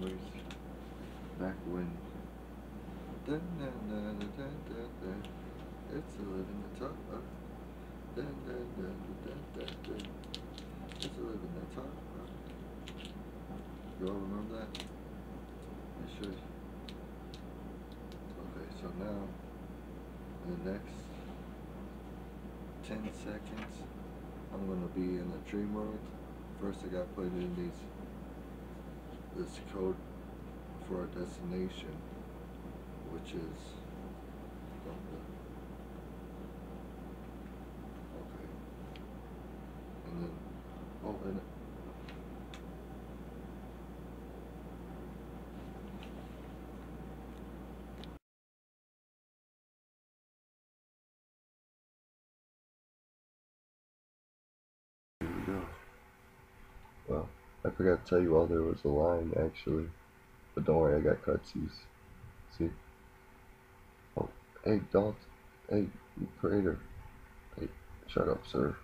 memories back when. Dun, dun, dun, dun, dun, dun. It's a living the top. Dun, dun, dun, dun, dun, dun, dun. It's a living the top. You all remember that? You should. Okay, so now, the next 10 seconds, I'm gonna be in the dream world. First, I gotta put in these this code for our destination, which is okay, and then oh, and Here we go. Well, I forgot to tell you all there was a line actually. But don't worry, I got cutsies. See? Oh, hey, Dalt. Hey, creator. Hey, shut up, sir.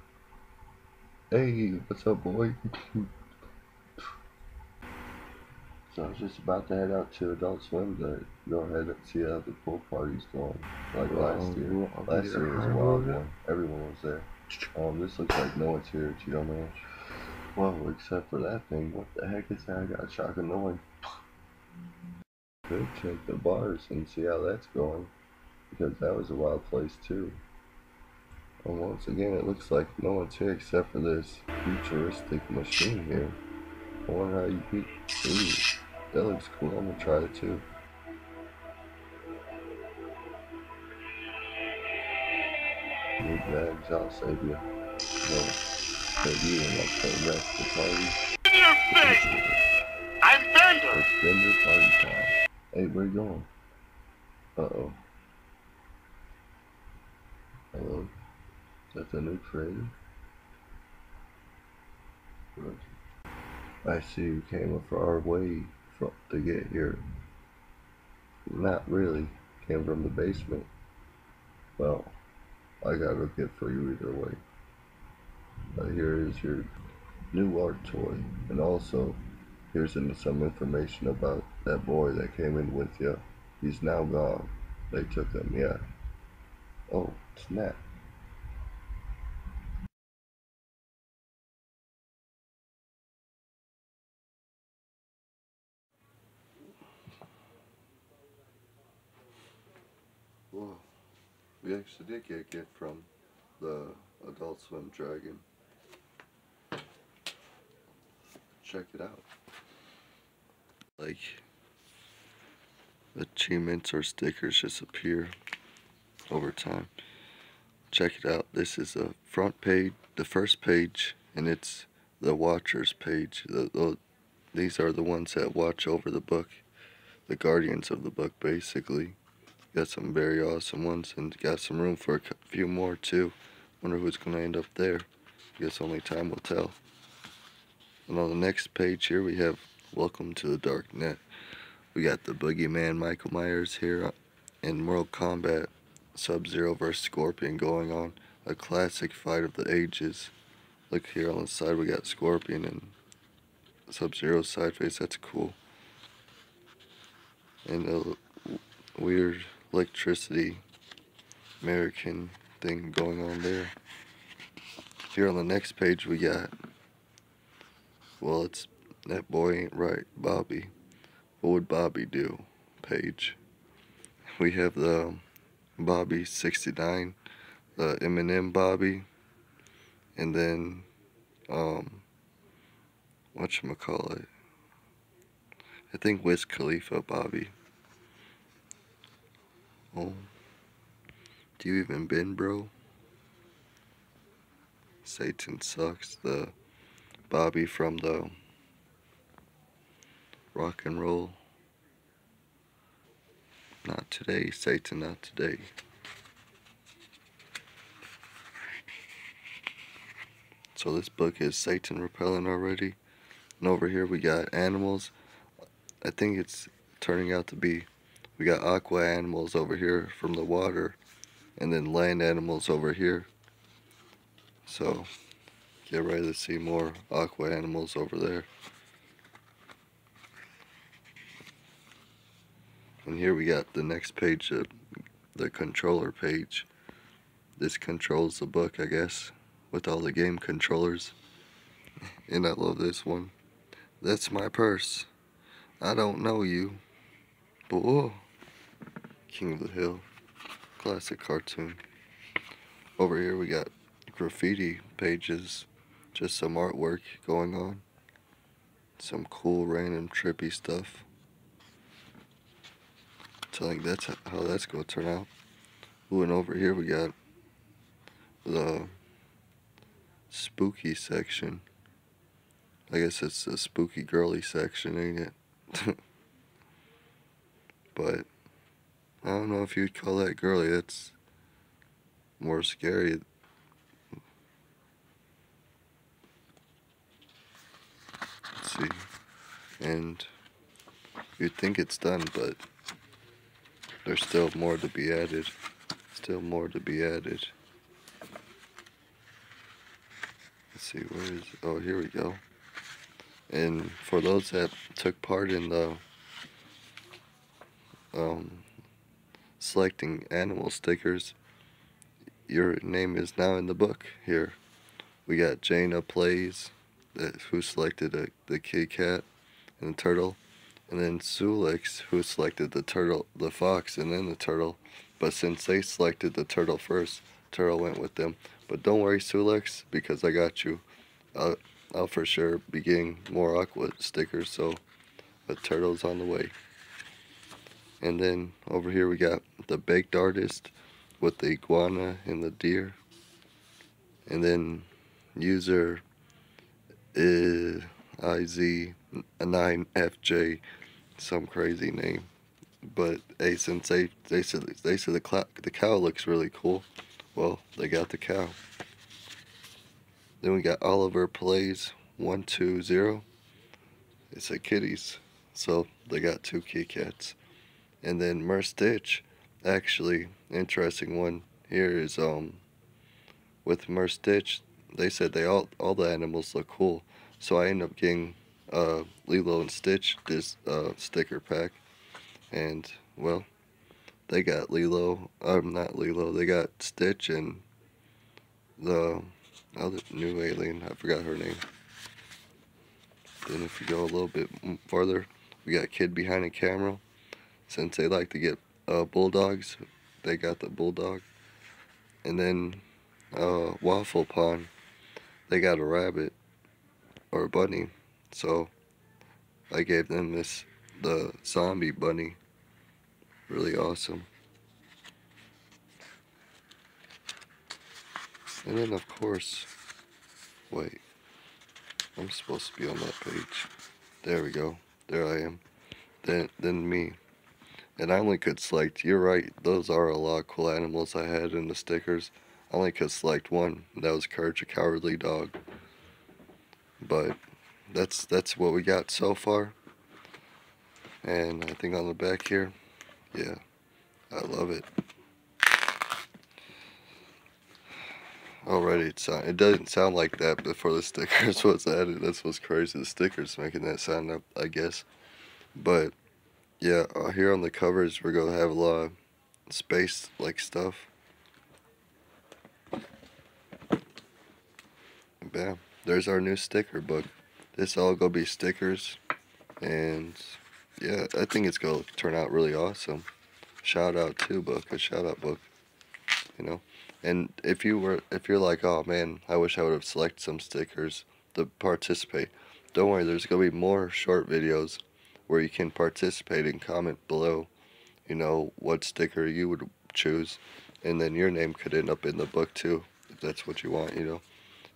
Hey, what's up, boy? so I was just about to head out to Adult Swim to go ahead and see how the pool party's going. Like last year. Last year was a wild one. Everyone was there. Um, this looks like no one's here, Cheeto Man. Well, except for that thing. What the heck is that? I got shock annoying. Could check the bars and see how that's going. Because that was a wild place too. And once again, it looks like no one's here except for this futuristic machine here. I wonder how you beat. Ooh, that looks cool. I'm gonna try it too. Need bags, I'll save you. No, save you and I'll play the rest of the party. In your face! I'm Bender! Party time. Hey, where you going? Uh-oh. Hello? Is that the new Creator? I see you came a far way from, to get here. Not really. Came from the basement. Well, I got a gift for you either way. Uh, here is your new art toy. And also, here's some information about that boy that came in with you. He's now gone. They took him, yeah. Oh, snap. Whoa. We actually did get a gift from the Adult Swim Dragon. Check it out. Like, achievements or stickers just appear over time. Check it out. This is a front page, the first page, and it's the Watchers page. The, the, these are the ones that watch over the book, the guardians of the book, basically. Got some very awesome ones, and got some room for a few more too. Wonder who's gonna end up there. Guess only time will tell. And on the next page here, we have Welcome to the Dark Net. We got the Boogeyman Michael Myers here in Mortal Kombat Sub-Zero vs. Scorpion going on. A classic fight of the ages. Look here on the side, we got Scorpion and Sub-Zero side face. That's cool. And a weird electricity American thing going on there. Here on the next page, we got well, it's that boy ain't right, Bobby. What would Bobby do? Page. We have the Bobby 69, the Eminem Bobby, and then um, what call it? I think Wiz Khalifa Bobby. Oh, do you even been, bro? Satan sucks. The Bobby from the rock and roll. Not today, Satan, not today. So this book is Satan repellent already. And over here we got animals. I think it's turning out to be, we got aqua animals over here from the water. And then land animals over here. So Get ready to see more aqua animals over there. And here we got the next page, uh, the controller page. This controls the book, I guess, with all the game controllers. And I love this one. That's my purse. I don't know you. But whoa. King of the Hill. Classic cartoon. Over here we got graffiti pages. Just some artwork going on. Some cool random trippy stuff. So I think that's how that's gonna turn out. Ooh, and over here we got the spooky section. I guess it's the spooky girly section, ain't it? but I don't know if you'd call that girly. It's more scary. Let's see. And you'd think it's done, but there's still more to be added. Still more to be added. Let's see, where is, oh, here we go. And for those that took part in the um, selecting animal stickers, your name is now in the book here. We got Janea Plays, that, who selected a, the kitty cat and the turtle, and then Sulix, who selected the turtle, the fox, and then the turtle. But since they selected the turtle first, turtle went with them. But don't worry, Sulix, because I got you. I'll, I'll for sure be getting more aqua stickers, so the turtle's on the way. And then over here we got the baked artist with the iguana and the deer. And then user is IZ9FJ, some crazy name. But hey, since they they said they said the the cow looks really cool, well they got the cow. Then we got Oliver plays one two zero. It's a kitties, so they got two kitty cats. And then Mer Stitch, actually interesting one here is um with Mer Stitch, they said they all all the animals look cool, so I end up getting uh, Lilo and Stitch this uh, sticker pack, and well, they got Lilo. I'm um, not Lilo. They got Stitch and the other new alien. I forgot her name. Then if you go a little bit farther, we got Kid Behind the Camera. Since they like to get uh, bulldogs, they got the bulldog. And then uh, Waffle Pond, they got a rabbit or a bunny. So I gave them this, the zombie bunny. Really awesome. And then of course, wait, I'm supposed to be on that page. There we go. There I am. Then, then me. And I only could select, you're right, those are a lot of cool animals I had in the stickers. I only could select one, that was Courage, a Cowardly Dog. But that's that's what we got so far. And I think on the back here, yeah, I love it. Already, it, sound, it doesn't sound like that before the stickers was added. That's what's crazy. The stickers making that sound up, I guess. But yeah, uh, here on the covers, we're gonna have a lot of space like stuff. Bam. There's our new sticker book. This all gonna be stickers, and yeah, I think it's gonna turn out really awesome. Shout out to book, a shout out book, you know. And if you were, if you're like, oh man, I wish I would have selected some stickers to participate. Don't worry, there's gonna be more short videos where you can participate and comment below, you know, what sticker you would choose, and then your name could end up in the book too, if that's what you want, you know.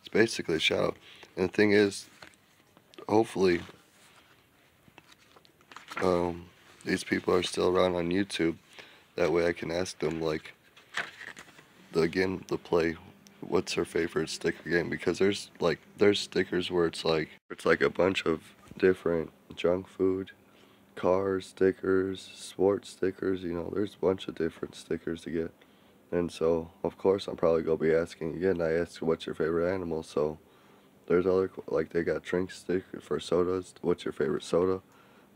It's basically shout. And the thing is, hopefully, um, these people are still around on YouTube. That way I can ask them, like, the, again, the play, what's their favorite sticker game? Because there's, like, there's stickers where it's like, it's like a bunch of different junk food car stickers, sports stickers, you know, there's a bunch of different stickers to get. And so, of course, I'm probably going to be asking again. I asked, what's your favorite animal? So, there's other, like, they got drink stick for sodas. What's your favorite soda?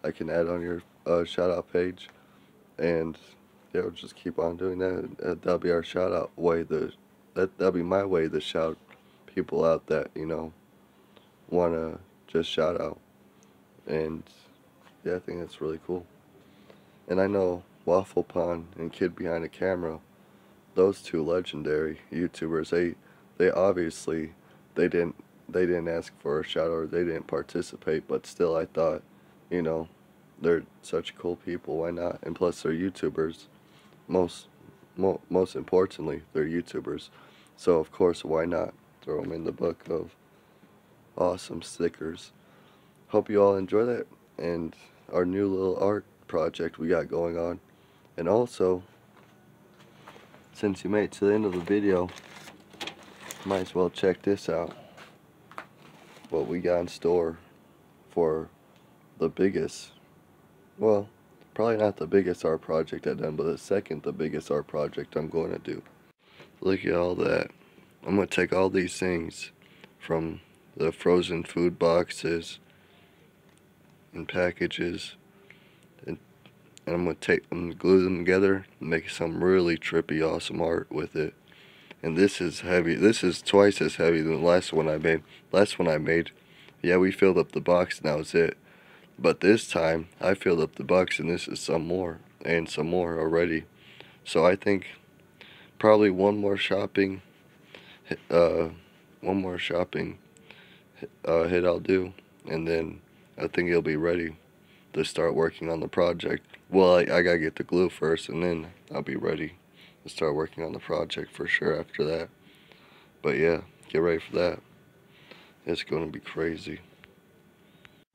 I can add on your uh, shout out page. and yeah, we'll just keep on doing that. That'll be our shout out way. The that that'll be my way to shout people out that you know wanna just shout out, and yeah, I think that's really cool. And I know Waffle Pond and Kid Behind the Camera, those two legendary YouTubers, they they obviously they didn't they didn't ask for a shout out they didn't participate, but still I thought, you know, they're such cool people, why not? And plus they're YouTubers. Most mo most importantly, they're YouTubers. So of course, why not throw them in the book of awesome stickers. Hope you all enjoy that and our new little art project we got going on. And also, since you made it to the end of the video, might as well check this out. What we got in store for the biggest, well, probably not the biggest art project I've done, but the second the biggest art project I'm going to do. Look at all that. I'm going to take all these things from the frozen food boxes and packages and, and I'm going to take them glue them together and make some really trippy awesome art with it and this is heavy this is twice as heavy than the last one I made last one I made. Yeah we filled up the box and that was it. But this time I filled up the box and this is some more and some more already. So I think probably one more shopping uh, one more shopping uh, hit I'll do and then I think it'll be ready to start working on the project. Well I, I gotta get the glue first and then I'll be ready to start working on the project for sure after that. But yeah get ready for that. It's gonna be crazy.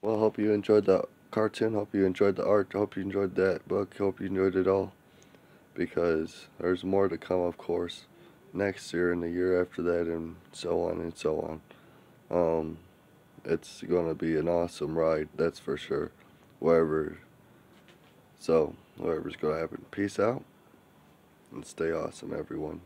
Well hope you enjoyed the cartoon. Hope you enjoyed the art. Hope you enjoyed that book. Hope you enjoyed it all. Because there's more to come of course next year and the year after that and so on and so on. Um, it's gonna be an awesome ride that's for sure. Wherever so whatever's gonna happen. Peace out and stay awesome everyone